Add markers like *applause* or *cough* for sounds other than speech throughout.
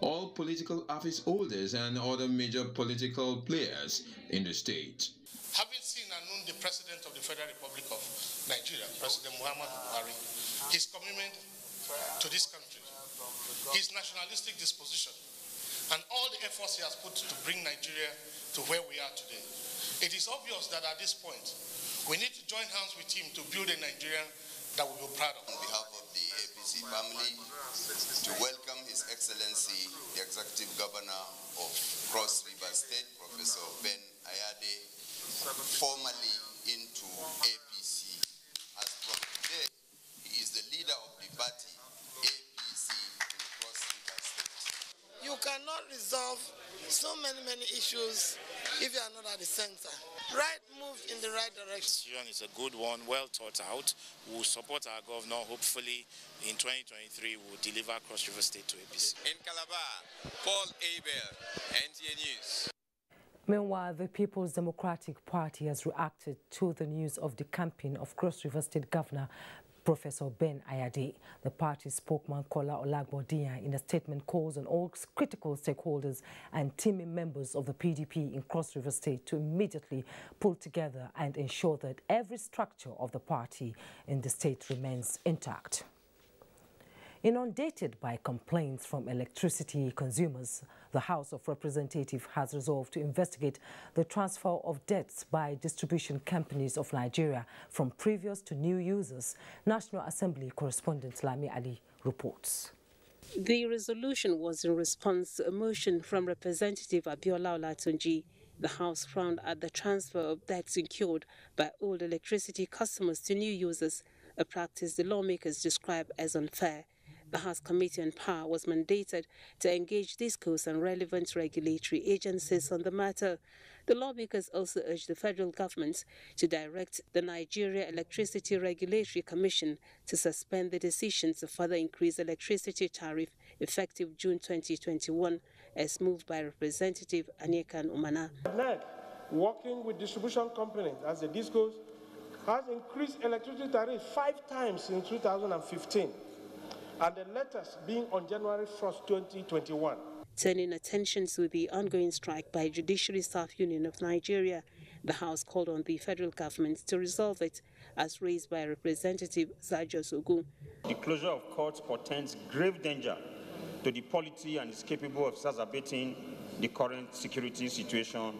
all political office holders and other major political players in the state. Having seen and known the President of the Federal Republic of Nigeria, President Muhammad Buhari, his commitment to this country, his nationalistic disposition, and all the efforts he has put to bring Nigeria to where we are today, it is obvious that at this point, we need to join hands with him to build a Nigeria that we will be proud of. Family, to welcome His Excellency, the Executive Governor of Cross River State, Professor Ben Ayade, formally into APC. As from today, he is the leader of the party, APC, in Cross River State. You cannot resolve so many, many issues if you are not at the center. Right move in the right direction. It's a good one, well thought out. We'll support our governor. Hopefully, in 2023, we'll deliver Cross River State to APC. In Calabar, Paul Abel, NTA News. Meanwhile, the People's Democratic Party has reacted to the news of the campaign of Cross River State Governor Professor Ben Ayade. The party spokesman Kola Ologbondiyan in a statement calls on all critical stakeholders and teeming members of the PDP in Cross River State to immediately pull together and ensure that every structure of the party in the state remains intact. Inundated by complaints from electricity consumers, the House of Representatives has resolved to investigate the transfer of debts by distribution companies of Nigeria from previous to new users. National Assembly correspondent Lami Ali reports. The resolution was in response to a motion from Representative Abiola Olatunji. The House frowned at the transfer of debts incurred by old electricity customers to new users, a practice the lawmakers describe as unfair. The House Committee on Power was mandated to engage DisCos and relevant regulatory agencies on the matter. The lawmakers also urged the federal government to direct the Nigeria Electricity Regulatory Commission to suspend the decision to further increase electricity tariff effective June 2021, as moved by Representative Aniekan Umana. NERC, working with distribution companies as the DisCos, has increased electricity tariff five times in 2015 and the letters being on January 1st, 2021. Turning attention to the ongoing strike by Judiciary Staff Union of Nigeria, the House called on the federal government to resolve it, as raised by Representative Zajos Ogun. The closure of courts portends grave danger to the polity and is capable of exacerbating the current security situation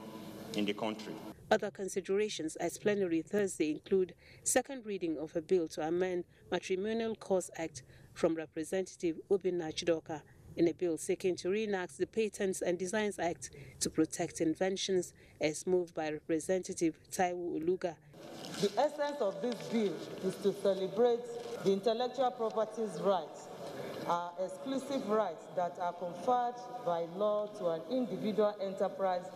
in the country. Other considerations at plenary Thursday include second reading of a bill to amend Matrimonial Cause Act from Representative Ubin Najidoka in a bill seeking to reenact the Patents and Designs Act to protect inventions as moved by Representative Taiwo Oluga. The essence of this bill is to celebrate the intellectual property's rights, are exclusive rights that are conferred by law to an individual enterprise,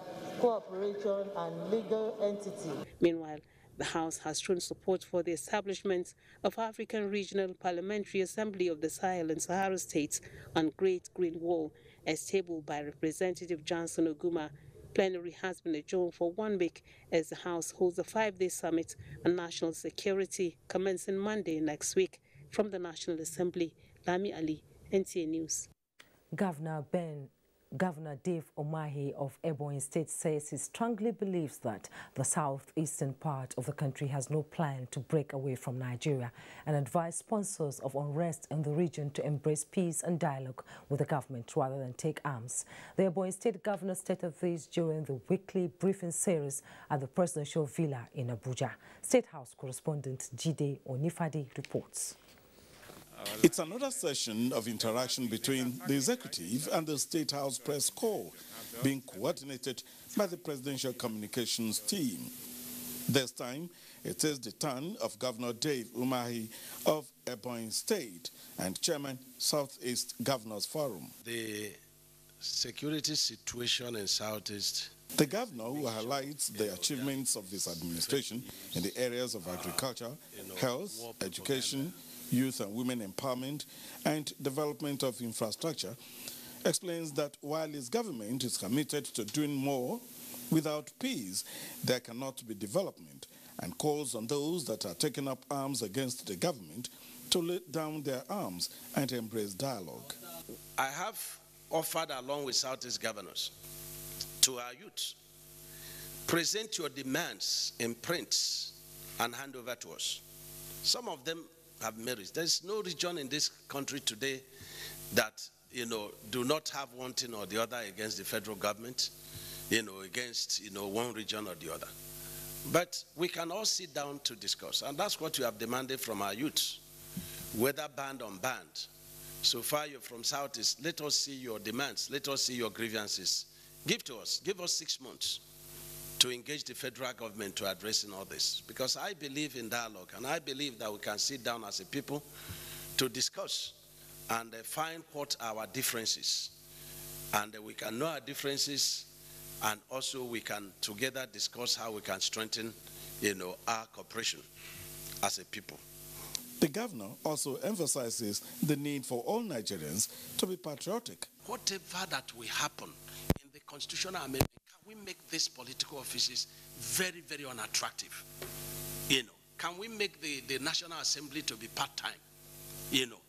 corporation, and legal entity. Meanwhile, the House has shown support for the establishment of African Regional Parliamentary Assembly of the Sahel and Sahara States on Great Green Wall, as tabled by Representative Johnson Oghuma. Plenary has been adjourned for one week as the House holds a five-day summit on national security commencing Monday next week. From the National Assembly, Lami Ali, NTA News. Governor Ben Governor Dave Umahi of Ebonyi State says he strongly believes that the southeastern part of the country has no plan to break away from Nigeria and advised sponsors of unrest in the region to embrace peace and dialogue with the government rather than take arms. The Ebonyi State Governor stated this during the weekly briefing series at the presidential villa in Abuja. State House correspondent Jide Onifade reports. It's another session of interaction between the executive and the State House press corps, being coordinated by the Presidential Communications team. This time, it is the turn of Governor Dave Umahi of Ebonyi State and Chairman Southeast Governors Forum. The security situation in Southeast the governor who highlights the achievements of this administration in the areas of agriculture, health, education, uh, youth and women empowerment, and development of infrastructure, explains that while his government is committed to doing more, without peace there cannot be development, and calls on those that are taking up arms against the government to lay down their arms and embrace dialogue. I have offered along with Southeast governors to our youth. Present your demands in print and hand over to us. Some of them have merits. There's no region in this country today that, you know, do not have one thing or the other against the federal government, you know, against, you know, one region or the other. But we can all sit down to discuss, and that's what we have demanded from our youth, whether band on band. So far you're from Southeast, let us see your demands, let us see your grievances. Give to us, give us six months to engage the federal government to addressing all this. Because I believe in dialogue, and I believe that we can sit down as a people to discuss and uh, find what our differences. And we can know our differences, and also we can together discuss how we can strengthen, you know, our cooperation as a people. The governor also emphasizes the need for all Nigerians to be patriotic. Whatever that will happen in the constitutional amendment, we make these political offices very, very unattractive? You know, can we make the, the National Assembly to be part-time? You know,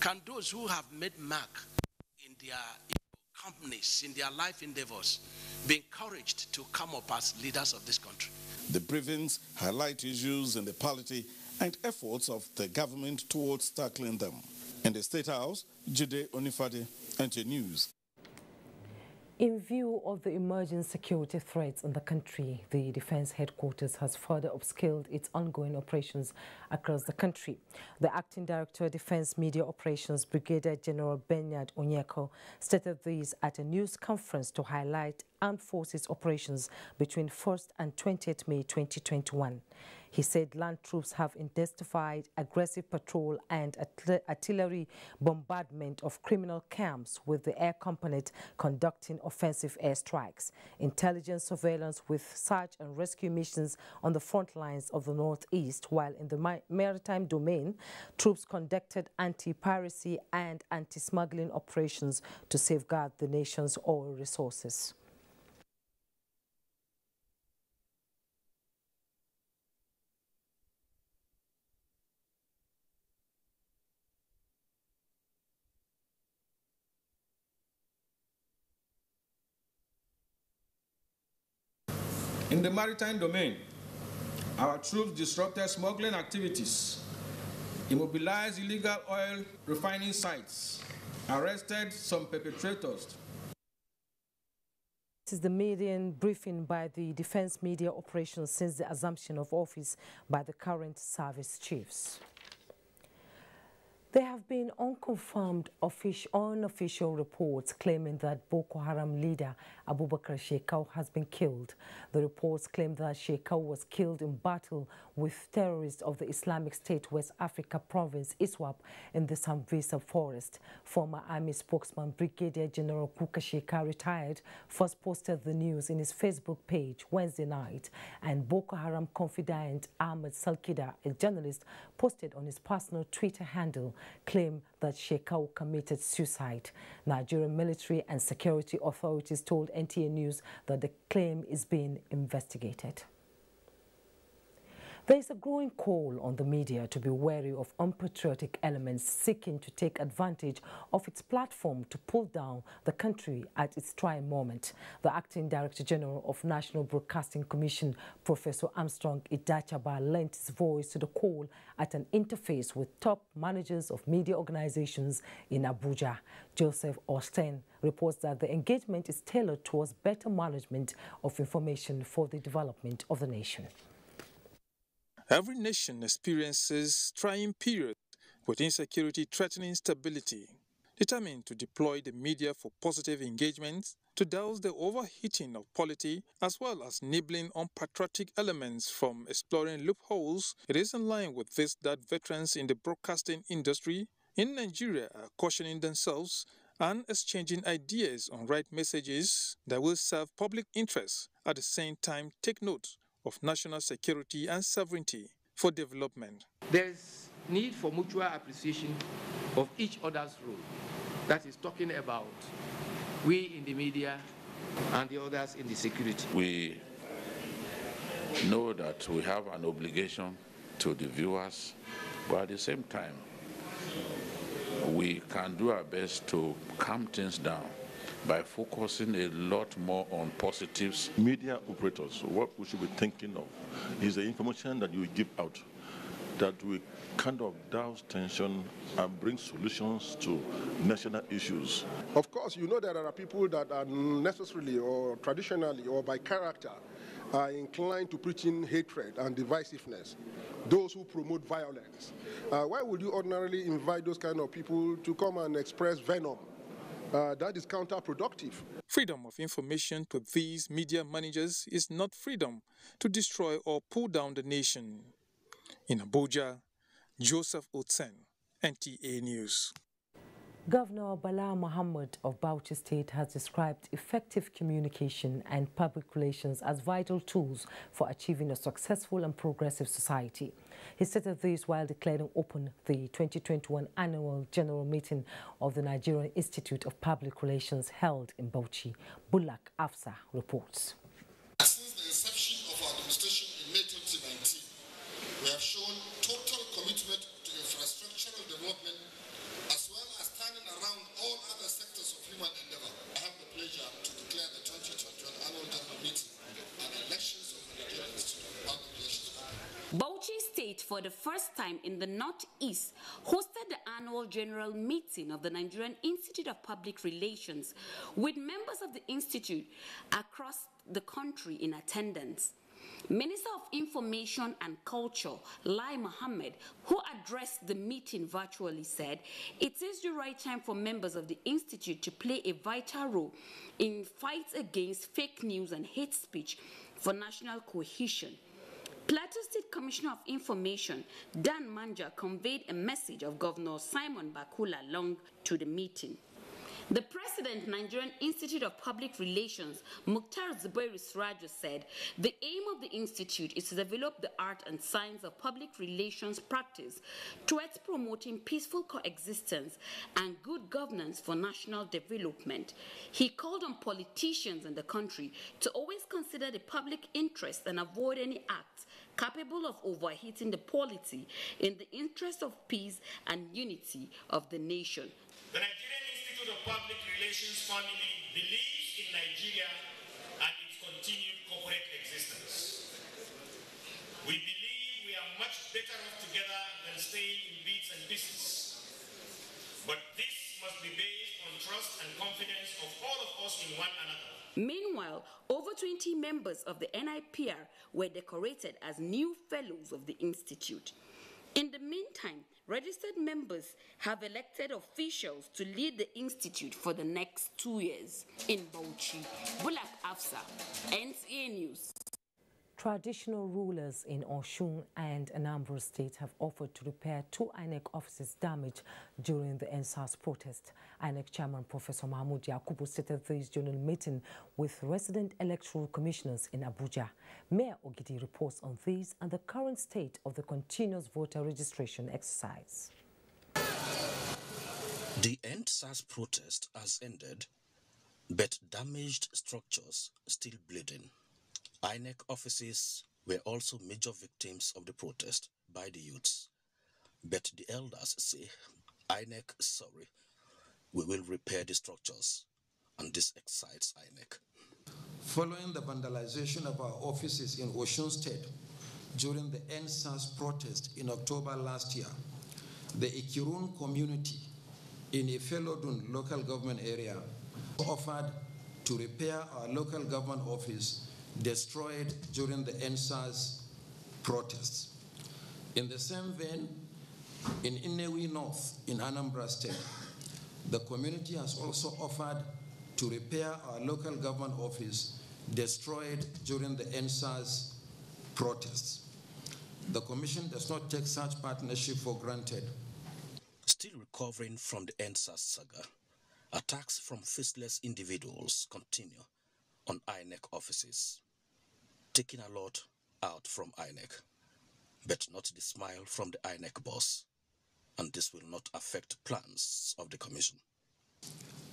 can those who have made mark in their companies, in their life endeavors, be encouraged to come up as leaders of this country? The briefings highlight issues in the polity and efforts of the government towards tackling them. In the State House, Jide Onifade, NTA News. In view of the emerging security threats in the country, the Defense Headquarters has further upscaled its ongoing operations across the country. The Acting Director of Defense Media Operations, Brigadier General Bernard Onyeuko, stated this at a news conference to highlight armed forces operations between 1st and 20th May 2021. He said land troops have intensified aggressive patrol and artillery bombardment of criminal camps with the air component conducting offensive airstrikes, intelligence surveillance with search and rescue missions on the front lines of the northeast, while in the maritime domain, troops conducted anti-piracy and anti-smuggling operations to safeguard the nation's oil resources. The maritime domain, our troops disrupted smuggling activities, immobilized illegal oil refining sites, arrested some perpetrators. This is the median briefing by the Defense Media Operations since the assumption of office by the current service chiefs. There have been unconfirmed unofficial reports claiming that Boko Haram leader Abubakar Shekau has been killed. The reports claim that Shekau was killed in battle with terrorists of the Islamic State West Africa province ISWAP in the Sambisa forest. Former army spokesman Brigadier General Kukasheka retired first posted the news in his Facebook page Wednesday night and Boko Haram confidant Ahmed Salkida, a journalist, posted on his personal Twitter handle claim that Shekau committed suicide. Nigerian military and security authorities told NTA News that the claim is being investigated. There is a growing call on the media to be wary of unpatriotic elements seeking to take advantage of its platform to pull down the country at its trying moment. The Acting Director General of National Broadcasting Commission, Professor Armstrong Idachaba, lent his voice to the call at an interface with top managers of media organizations in Abuja. Joseph Austin reports that the engagement is tailored towards better management of information for the development of the nation. Every nation experiences trying periods with insecurity threatening stability. Determined to deploy the media for positive engagement, to douse the overheating of polity, as well as nibbling unpatriotic elements from exploring loopholes, it is in line with this that veterans in the broadcasting industry in Nigeria are cautioning themselves and exchanging ideas on right messages that will serve public interests at the same time take note of national security and sovereignty for development. There is need for mutual appreciation of each other's role. That is talking about we in the media and the others in the security. We know that we have an obligation to the viewers, but at the same time, we can do our best to calm things down by focusing a lot more on positives. Media operators, what we should be thinking of is the information that you give out that will kind of douse tension and bring solutions to national issues. Of course, you know that there are people that are necessarily or traditionally or by character are inclined to preaching hatred and divisiveness, those who promote violence. Uh, why would you ordinarily invite those kind of people to come and express venom? Uh, that is counterproductive. Freedom of information to these media managers is not freedom to destroy or pull down the nation. In Abuja, Joseph Otsen, NTA News. Governor Bala Muhammad of Bauchi State has described effective communication and public relations as vital tools for achieving a successful and progressive society. He stated this while declaring open the 2021 annual general meeting of the Nigerian Institute of Public Relations held in Bauchi. Bulak Afsa reports. Since the inception of our administration in May 2019, we have shown total commitment to infrastructural development as well as turning around all other sectors of human endeavor. I have the pleasure to declare the 2021 annual general meeting and elections of the Nigerian Institute of Public Relations. Bauchi State, for the first time in the Northeast, hosted the annual general meeting of the Nigerian Institute of Public Relations with members of the institute across the country in attendance. Minister of Information and Culture, Lai Mohammed, who addressed the meeting virtually, said it is the right time for members of the Institute to play a vital role in fights against fake news and hate speech for national cohesion. Plateau State Commissioner of Information, Dan Manjang, conveyed a message of Governor Simon Bako Lalong to the meeting. The president, Nigerian Institute of Public Relations, Mukhtar Zubairu Siraju, said the aim of the institute is to develop the art and science of public relations practice towards promoting peaceful coexistence and good governance for national development. He called on politicians in the country to always consider the public interest and avoid any acts capable of overheating the polity in the interest of peace and unity of the nation. The Nigerian Institute of Public Relations family believes in Nigeria and its continued corporate existence. We believe we are much better off together than staying in bits and pieces. But this must be based on trust and confidence of all of us in one another. Meanwhile, over 20 members of the NIPR were decorated as new fellows of the Institute. In the meantime, registered members have elected officials to lead the Institute for the next two years. In Bauchi, Bulak Afsa, NTA News. Traditional rulers in Osun and Anambra State have offered to repair two INEC offices damaged during the EndSARS protest. INEC Chairman Professor Mahmoud Yakubu stated this during a meeting with resident electoral commissioners in Abuja. Mayor Ogidi reports on this and the current state of the continuous voter registration exercise. The EndSARS protest has ended, but damaged structures still bleeding. INEC offices were also major victims of the protest by the youths. But the elders say, INEC sorry, we will repair the structures, and this excites INEC. Following the vandalization of our offices in Osun State during the EndSARS protest in October last year, the Ikirun community in Ifelodun local government area offered to repair our local government office destroyed during the EndSARS protests. In the same vein, in Nnewi North in Anambra State, the community has also offered to repair our local government office destroyed during the EndSARS protests. The Commission does not take such partnership for granted. Still recovering from the EndSARS saga, attacks from faceless individuals continue on INEC offices, taking a lot out from INEC, but not the smile from the INEC boss, and this will not affect plans of the Commission.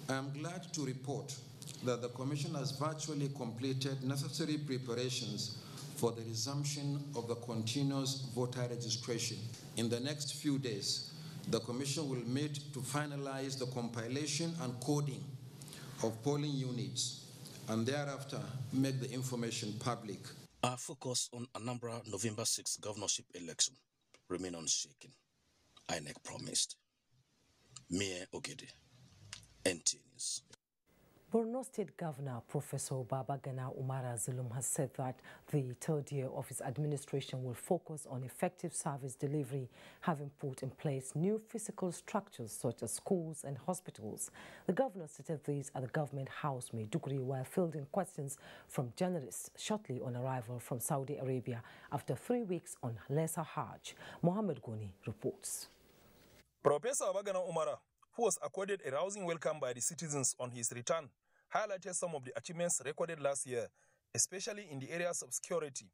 I am glad to report that the Commission has virtually completed necessary preparations for the resumption of the continuous voter registration. In the next few days, the Commission will meet to finalize the compilation and coding of polling units and thereafter make the information public. Our focus on Anambra November 6 governorship election remain unshaken. INEC promised. Mayor Ogede, NT News. Borno State Governor Professor Babagana Umara Zulum has said that the third year of his administration will focus on effective service delivery, having put in place new physical structures such as schools and hospitals. The governor stated this at the government house Maiduguri while fielding questions from journalists shortly on arrival from Saudi Arabia after three weeks on Lesser Hajj. Mohammed Goni reports. Professor Babagana Umara who was accorded a rousing welcome by the citizens on his return, highlighted some of the achievements recorded last year, especially in the areas of security,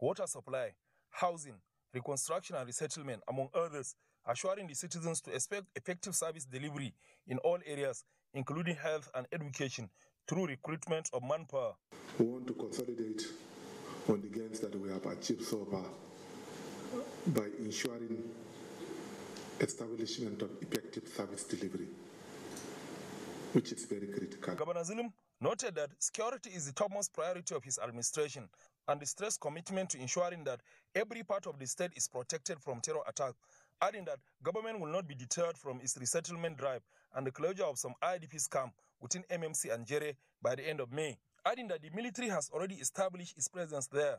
water supply, housing, reconstruction and resettlement, among others, assuring the citizens to expect effective service delivery in all areas, including health and education, through recruitment of manpower. We want to consolidate on the gains that we have achieved so far by ensuring establishment of effective service delivery, which is very critical. Governor Zulum noted that security is the topmost priority of his administration and stressed commitment to ensuring that every part of the state is protected from terror attack, adding that government will not be deterred from its resettlement drive and the closure of some IDPs camp within MMC and Jere by the end of May, adding that the military has already established its presence there.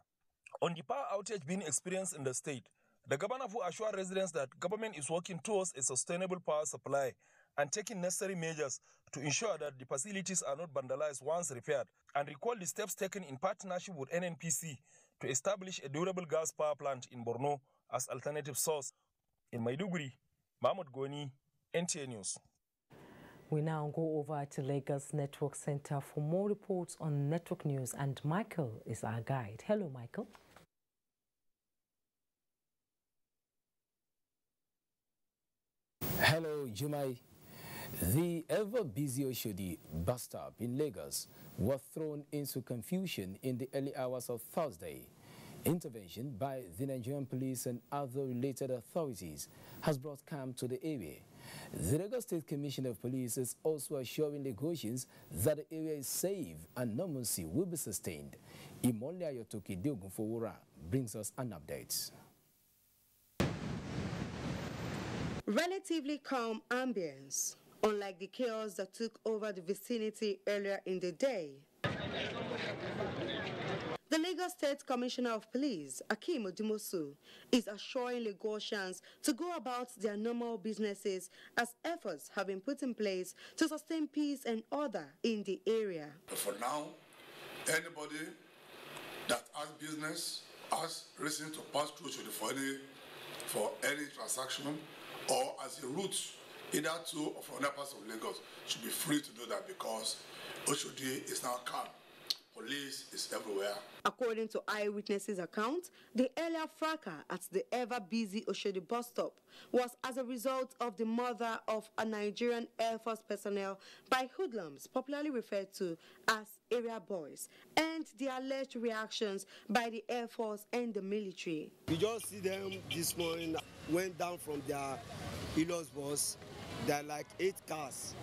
On the power outage being experienced in the state, the governor who assured residents that government is working towards a sustainable power supply and taking necessary measures to ensure that the facilities are not vandalized once repaired, and recall the steps taken in partnership with NNPC to establish a durable gas power plant in Borno as alternative source. In Maiduguri, Mahmoud Goni, NTA News. We now go over to Lagos Network Center for more reports on network news, and Michael is our guide. Hello, Michael. Hello, Jumai. The ever busy Oshodi bus stop in Lagos was thrown into confusion in the early hours of Thursday. Intervention by the Nigerian police and other related authorities has brought calm to the area. The Lagos State Commissioner of Police is also assuring Lagosians that the area is safe and normalcy will be sustained. Imole Ayotokide Ogunfowora brings us an update. Relatively calm ambience, unlike the chaos that took over the vicinity earlier in the day. The Lagos State Commissioner of Police, Hakeem Odumosu, is assuring Lagosians to go about their normal businesses as efforts have been put in place to sustain peace and order in the area. For now, anybody that has business has reason to pass through to the for any, for any transaction or as a route either to or from other parts of Lagos should be free to do that because Oshodi is now calm. Police is everywhere. According to eyewitnesses' accounts, the earlier fracas at the ever-busy Oshodi bus stop was as a result of the murder of a Nigerian Air Force personnel by hoodlums, popularly referred to as area boys, and the alleged reactions by the Air Force and the military. We just see them this morning, went down from their Ilos bus. There are like eight cars.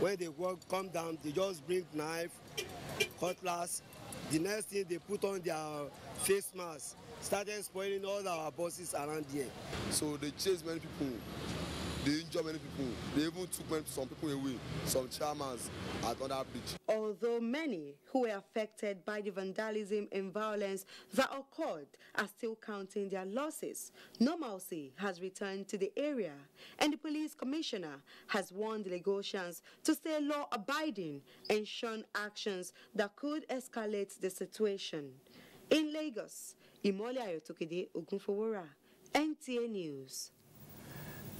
When they walk, come down, they just bring knife, cutlass. The next thing they put on their face mask, started spoiling all our buses around here. So they chase many people, they injure many people, they even took some people away, some at other. Although many who were affected by the vandalism and violence that occurred are still counting their losses, normalcy has returned to the area, and the police commissioner has warned Lagosians to stay law-abiding and shun actions that could escalate the situation. In Lagos, Imole Ayotokide Ogunfowora, NTA News.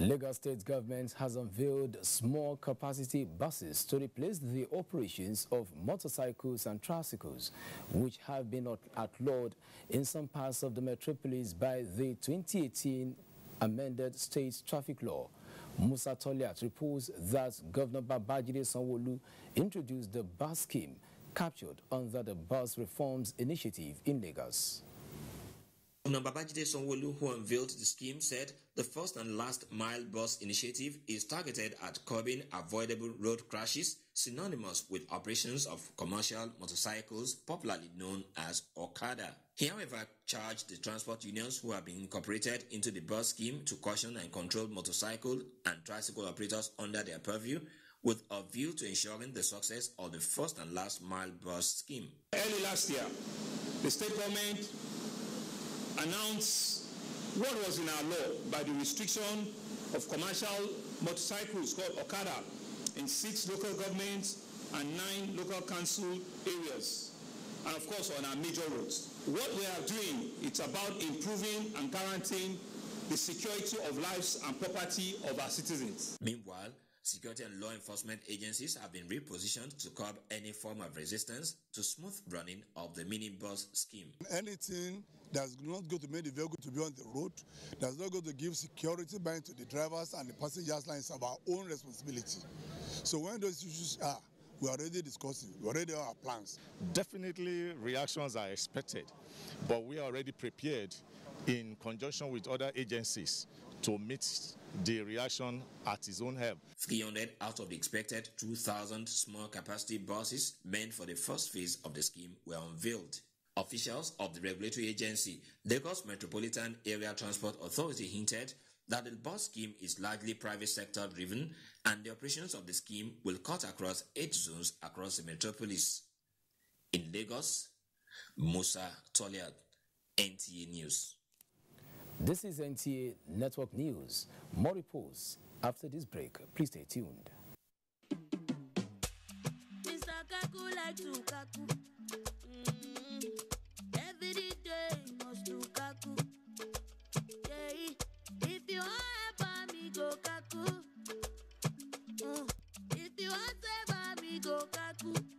Lagos State government has unveiled small capacity buses to replace the operations of motorcycles and tricycles, which have been outlawed in some parts of the metropolis by the 2018 amended state traffic law. Musa Toliat reports that Governor Babajide Sanwo-Olu introduced the bus scheme captured under the Bus Reforms Initiative in Lagos. Governor Babajide Sanwo-Olu, who unveiled the scheme, said the first and last mile bus initiative is targeted at curbing avoidable road crashes, synonymous with operations of commercial motorcycles, popularly known as Okada. He, however, charged the transport unions who have been incorporated into the bus scheme to caution and control motorcycle and tricycle operators under their purview with a view to ensuring the success of the first and last mile bus scheme. Early last year, the state government announced what was in our law by the restriction of commercial motorcycles called Okada in six local governments and nine local council areas, and of course on our major roads. What we are doing, it's about improving and guaranteeing the security of lives and property of our citizens. Meanwhile, security and law enforcement agencies have been repositioned to curb any form of resistance to smooth running of the minibus scheme. Anything that's not going to make the vehicle to be on the road, that's not going to give security back to the drivers and the passengers lines of our own responsibility. So when those issues are, we're already discussing, we already have our plans. Definitely reactions are expected, but we are already prepared in conjunction with other agencies to meet the reaction at his own help. 300 out of the expected 2,000 small capacity buses meant for the first phase of the scheme were unveiled. Officials of the regulatory agency, Lagos Metropolitan Area Transport Authority, hinted that the bus scheme is largely private sector driven and the operations of the scheme will cut across eight zones across the metropolis. In Lagos, Musa Toliad, NTA News. This is NTA Network News. More reports after this break. Please stay tuned. To. Mm. Yeah. If you want save me go kaku.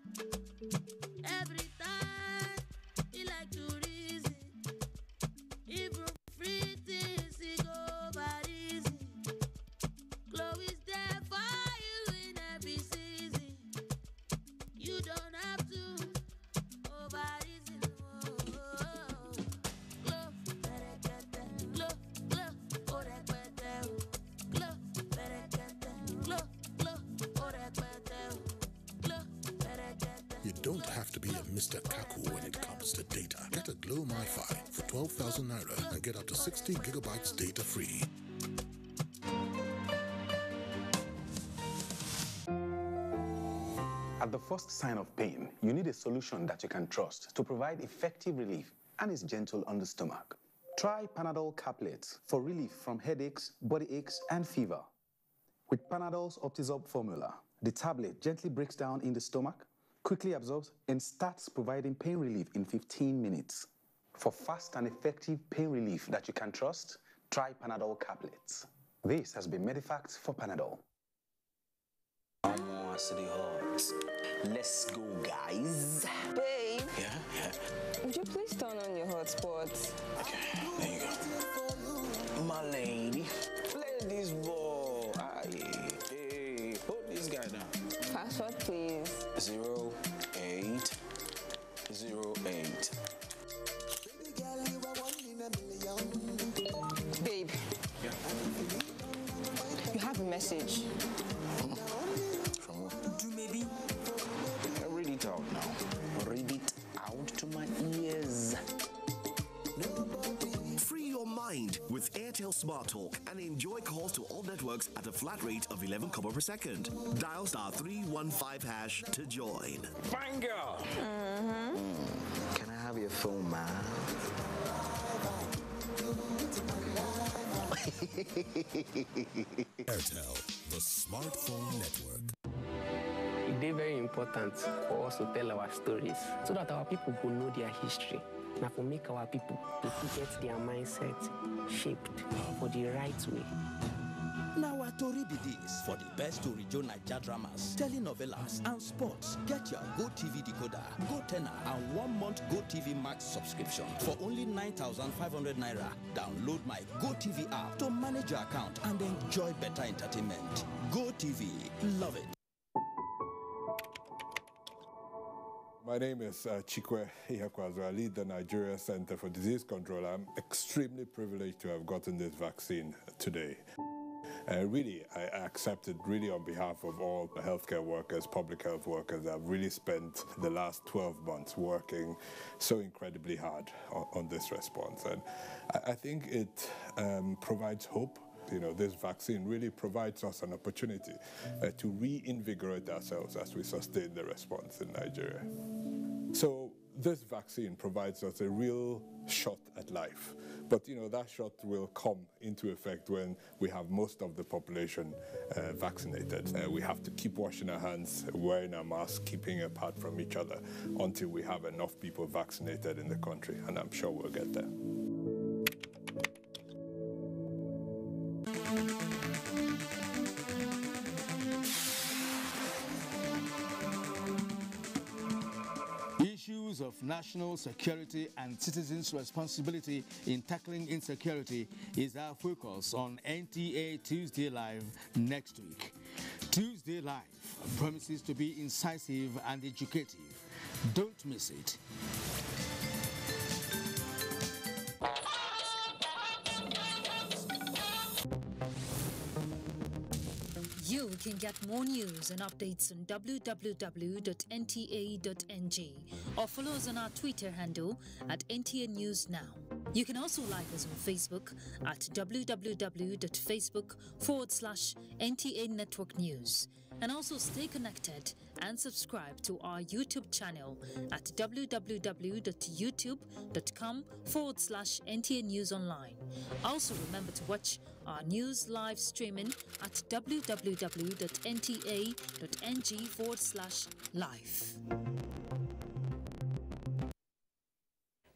Don't have to be a Mr. Kaku when it comes to data. Get a Glo MiFi for 12,000 Naira and get up to 60 gigabytes data free. At the first sign of pain, you need a solution that you can trust to provide effective relief and is gentle on the stomach. Try Panadol Caplets for relief from headaches, body aches, and fever. With Panadol's Optizorb formula, the tablet gently breaks down in the stomach, quickly absorbs, and starts providing pain relief in 15 minutes. For fast and effective pain relief that you can trust, try Panadol Caplets. This has been Medifact for Panadol. Omo, City Halls. Let's go, guys. Babe, Yeah, yeah. would you please turn on your hotspot? Okay, there you go. My lady, play this ball. Aye. Hey, hold this guy down. Password, please. Zero eight zero eight. Babe, Yeah. you have a message. Smart Talk and enjoy calls to all networks at a flat rate of 11 kobo per second. Dial star 315 hash to join. Fine girl. Mm-hmm. Can I have your phone, man? *laughs* Airtel, the smartphone network. It is very important for us to tell our stories so that our people will know their history. Now, for make our people to get their mindset shaped for the right way. Now our tori be this for the best to region Naija dramas, telenovelas and sports. Get your GOtv decoder, GOtenna and one month Go TV Max subscription for only 9,500 naira. Download my Go TV app to manage your account and enjoy better entertainment. GOtv, love it. My name is uh, Chikwe Ihekwazu. I lead the Nigeria Center for Disease Control. I'm extremely privileged to have gotten this vaccine today. Uh, really, I accept it really on behalf of all the healthcare workers, public health workers. I've really spent the last 12 months working so incredibly hard on, on this response. And I, I think it um, provides hope you know, this vaccine really provides us an opportunity uh, to reinvigorate ourselves as we sustain the response in Nigeria. So this vaccine provides us a real shot at life. But you know that shot will come into effect when we have most of the population uh, vaccinated. Uh, we have to keep washing our hands, wearing our masks, keeping apart from each other until we have enough people vaccinated in the country, and I'm sure we'll get there. National security and citizens' responsibility in tackling insecurity is our focus on NTA Tuesday Live next week. Tuesday Live promises to be incisive and educative. Don't miss it. You can get more news and updates on www.nta.ng or follow us on our Twitter handle at NTA News Now. You can also like us on Facebook at www.facebook forward slash NTA Network News and also stay connected and subscribe to our YouTube channel at www.youtube.com forward slash NTA News Online. Also remember to watch our news live streaming at www.nta.ng forward slash live.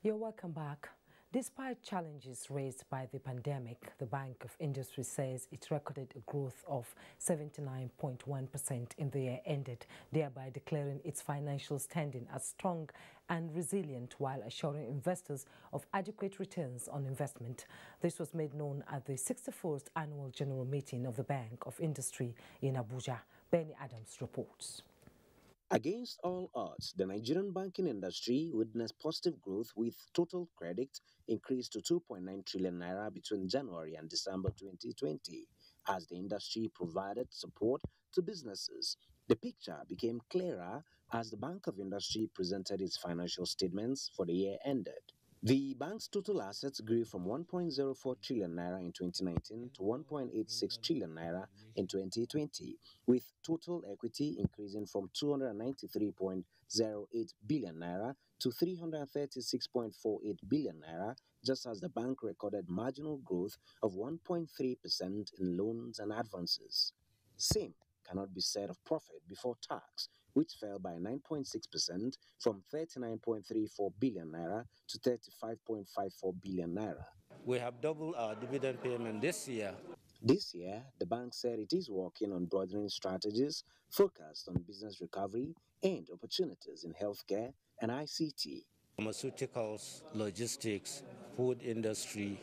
You're welcome back. Despite challenges raised by the pandemic, the Bank of Industry says it recorded a growth of 79.1% in the year ended, thereby declaring its financial standing as strong and resilient while assuring investors of adequate returns on investment. This was made known at the 61st Annual General Meeting of the Bank of Industry in Abuja. Benny Adams reports. Against all odds, the Nigerian banking industry witnessed positive growth with total credit increased to 2.9 trillion naira between January and December 2020 as the industry provided support to businesses. The picture became clearer as the Bank of Industry presented its financial statements for the year ended. The bank's total assets grew from 1.04 trillion naira in 2019 to 1.86 trillion naira in 2020, with total equity increasing from 293.08 billion naira to 336.48 billion naira, just as the bank recorded marginal growth of 1.3% in loans and advances. Same cannot be said of profit before tax, which fell by 9.6% from 39.34 billion naira to 35.54 billion naira. We have doubled our dividend payment this year. This year, the bank said it is working on broadening strategies focused on business recovery and opportunities in healthcare and ICT. Pharmaceuticals, logistics, food industry,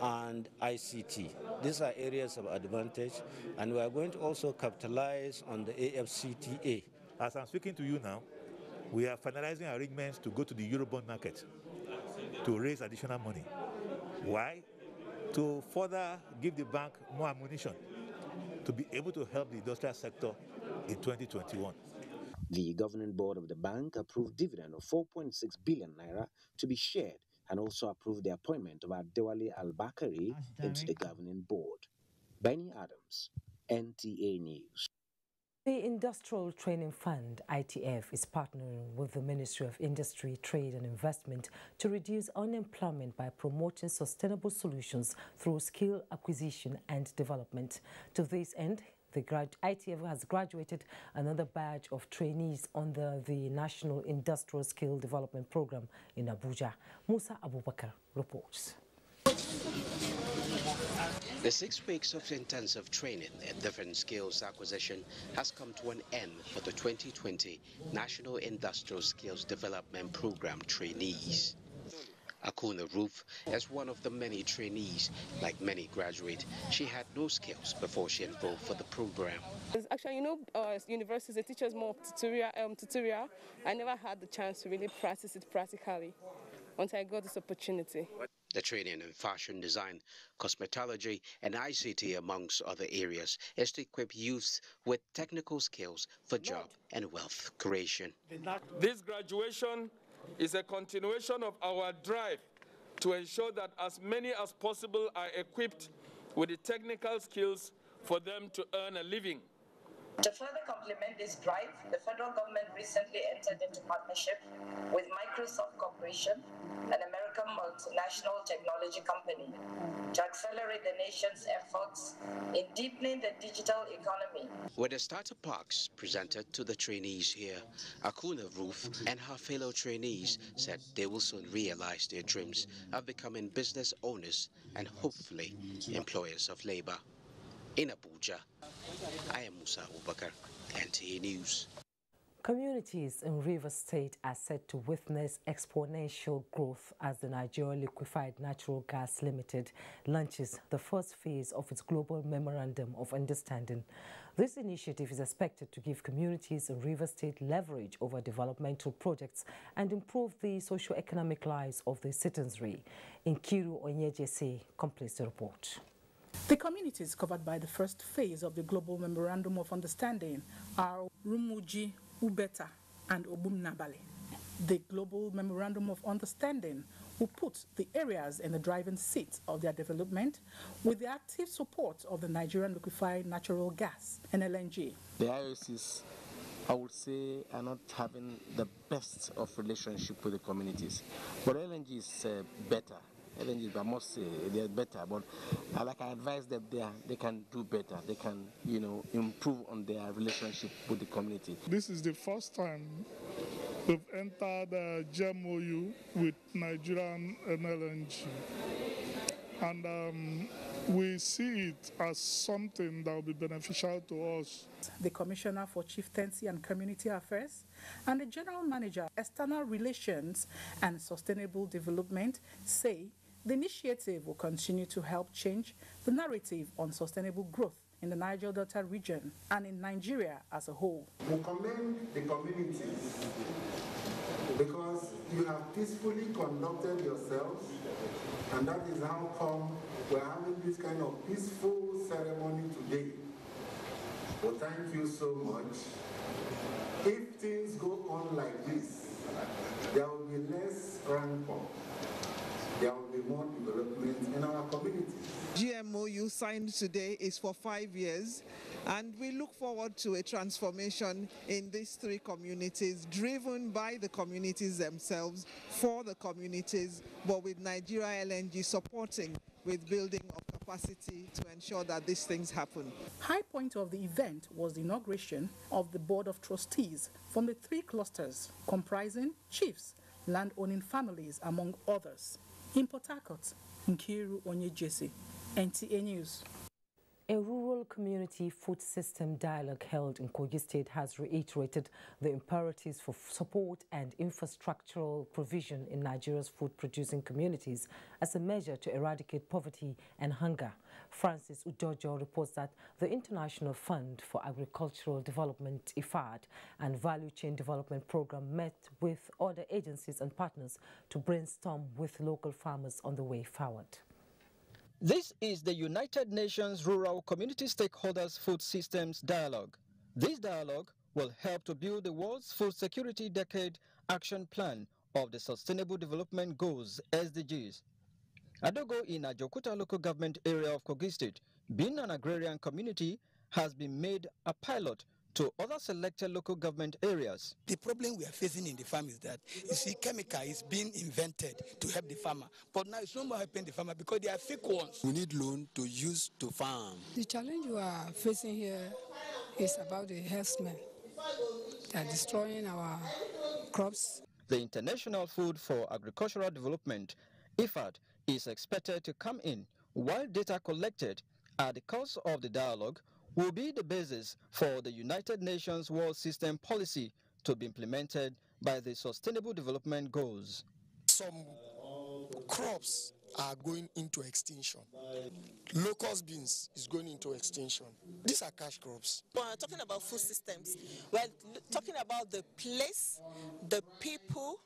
and ICT. These are areas of advantage, and we are going to also capitalize on the AfCFTA. As I'm speaking to you now, we are finalizing arrangements to go to the Eurobond market to raise additional money. Why? To further give the bank more ammunition to be able to help the industrial sector in 2021. The governing board of the bank approved dividend of 4.6 billion naira to be shared and also approved the appointment of Adewale Al-Bakari into the governing board. Benny Adams, NTA News. The Industrial Training Fund, ITF, is partnering with the Ministry of Industry, Trade and Investment to reduce unemployment by promoting sustainable solutions through skill acquisition and development. To this end, the ITF has graduated another batch of trainees under the National Industrial Skill Development Program in Abuja. Musa Abubakar reports. The six weeks of intensive training in different skills acquisition has come to an end for the 2020 National Industrial Skills Development Program trainees. Akuna Roof as one of the many trainees. Like many graduates, she had no skills before she enrolled for the program. Actually, you know, uh, universities, they teach us more tutorial, um, tutorial. I never had the chance to really practice it practically until I got this opportunity. The training in fashion design, cosmetology, and ICT, amongst other areas, is to equip youths with technical skills for job and wealth creation. This graduation is a continuation of our drive to ensure that as many as possible are equipped with the technical skills for them to earn a living. To further complement this drive, the federal government recently entered into partnership with Microsoft Corporation, an American multinational technology company, to accelerate the nation's efforts in deepening the digital economy. With the starter parks presented to the trainees here, Akuna Roof and her fellow trainees said they will soon realize their dreams of becoming business owners and hopefully employers of labor. In Abuja, I am Musa Ubakar, NTA News. Communities in Rivers State are set to witness exponential growth as the Nigeria Liquefied Natural Gas Limited launches the first phase of its Global Memorandum of Understanding. This initiative is expected to give communities in Rivers State leverage over developmental projects and improve the socio-economic lives of the citizenry. Nkiru Onyejese completes the report. The communities covered by the first phase of the Global Memorandum of Understanding are Rumuji, Ubeta, and Obumnabali. The Global Memorandum of Understanding will put the areas in the driving seat of their development with the active support of the Nigerian Liquefied Natural Gas, NLNG. The IOCs, I would say, are not having the best of relationship with the communities, but LNG is uh, better LNG, I must say they're better. But I like I advise them they they can do better. They can you know improve on their relationship with the community. This is the first time we've entered the GMOU with Nigerian LNG, and um, we see it as something that will be beneficial to us. The Commissioner for Chieftaincy and Community Affairs and the General Manager, External Relations and Sustainable Development say the initiative will continue to help change the narrative on sustainable growth in the Niger Delta region and in Nigeria as a whole. We commend the communities because you have peacefully conducted yourselves and that is how come we're having this kind of peaceful ceremony today. Well, thank you so much. If things go on like this, there will be less rancor there will be more development in our communities. GMOU signed today is for five years, and we look forward to a transformation in these three communities, driven by the communities themselves, for the communities, but with Nigeria LNG supporting with building of capacity to ensure that these things happen. High point of the event was the inauguration of the Board of Trustees from the three clusters comprising chiefs, land-owning families, among others. In Port Harcourt, Nkiru Onyejese, NTA News. A rural community food system dialogue held in Kogi State has reiterated the imperatives for support and infrastructural provision in Nigeria's food-producing communities as a measure to eradicate poverty and hunger. Francis Udojo reports that the International Fund for Agricultural Development, IFAD, and Value Chain Development Program met with other agencies and partners to brainstorm with local farmers on the way forward. This is the United Nations Rural Community Stakeholders Food Systems Dialogue. This dialogue will help to build the world's food security decade action plan of the Sustainable Development Goals SDGs. Adogo in Ajaokuta local government area of Kogi State, being an agrarian community, has been made a pilot to other selected local government areas. The problem we are facing in the farm is that, you see, chemical is being invented to help the farmer. But now it's no more helping the farmer because they are fake ones. We need loan to use to farm. The challenge we are facing here is about the herdsmen. They are destroying our crops. The International Food for Agricultural Development, IFAD, is expected to come in while data collected at the course of the dialogue will be the basis for the United Nations World System Policy to be implemented by the Sustainable Development Goals. Some crops are going into extinction. Locust beans is going into extinction. These are cash crops. When We're talking about food systems. We're talking about the place, the people,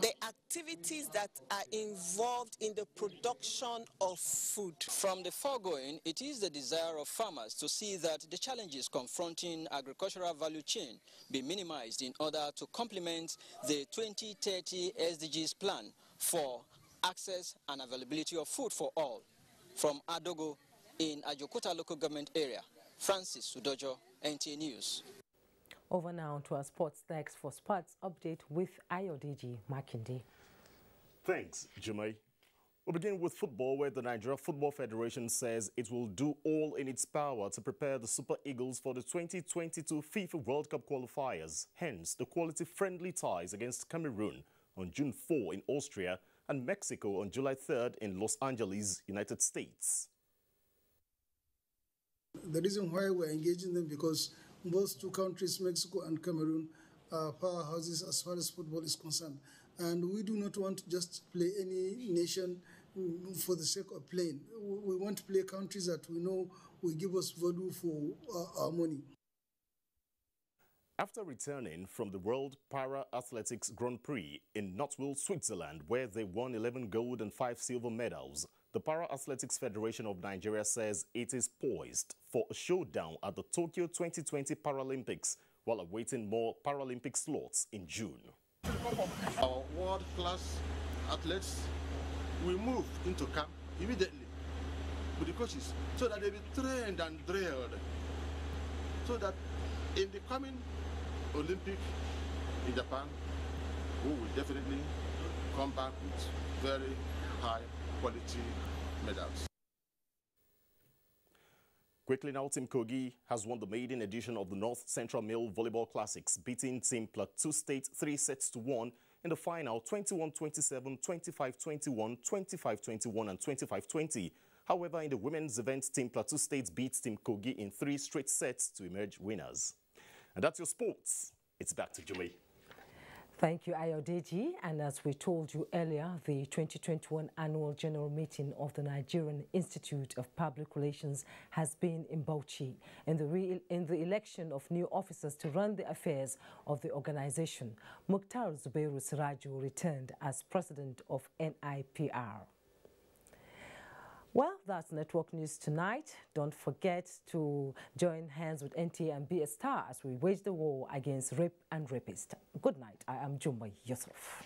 the activities that are involved in the production of food. From the foregoing, it is the desire of farmers to see that the challenges confronting agricultural value chain be minimized in order to complement the 2030 SDGs plan for access and availability of food for all. From Adogo in Ajaokuta local government area, Francis Udojo, NTA News. Over now to our sports desk for sports update with Ayodeji Makinde. Thanks, Jumai. We'll begin with football, where the Nigeria Football Federation says it will do all in its power to prepare the Super Eagles for the 2022 FIFA World Cup qualifiers, hence the quality-friendly ties against Cameroon on June 4 in Austria and Mexico on July 3rd in Los Angeles, United States. The reason why we're engaging them because both two countries, Mexico and Cameroon, are powerhouses as far as football is concerned. And we do not want to just play any nation for the sake of playing. We want to play countries that we know will give us value for uh, our money. After returning from the World Para Athletics Grand Prix in Nottwil, Switzerland, where they won 11 gold and 5 silver medals, the Para Athletics Federation of Nigeria says it is poised for a showdown at the Tokyo 2020 Paralympics while awaiting more Paralympic slots in June. Our world-class athletes will move into camp immediately with the coaches so that they be trained and drilled so that in the coming Olympic in Japan, we will definitely come back with very high quality medals. Quickly now, Team Kogi has won the maiden edition of the North Central Male Volleyball Classics, beating Team Plateau State three sets to one in the final 21-27, 25-21, 25-21 and 25-20. However, in the women's event, Team Plateau State beat Team Kogi in three straight sets to emerge winners. And that's your sports. It's back to Jumai. Thank you, Ayodeji. And as we told you earlier, the 2021 annual general meeting of the Nigerian Institute of Public Relations has been in Bauchi in the, in the election of new officers to run the affairs of the organization. Mukhtar Zubairu Sirajo returned as president of NIPR. Well, that's Network News tonight. Don't forget to join hands with NTA and be a star as we wage the war against rape and rapists. Good night. I am Jumai Yusuf.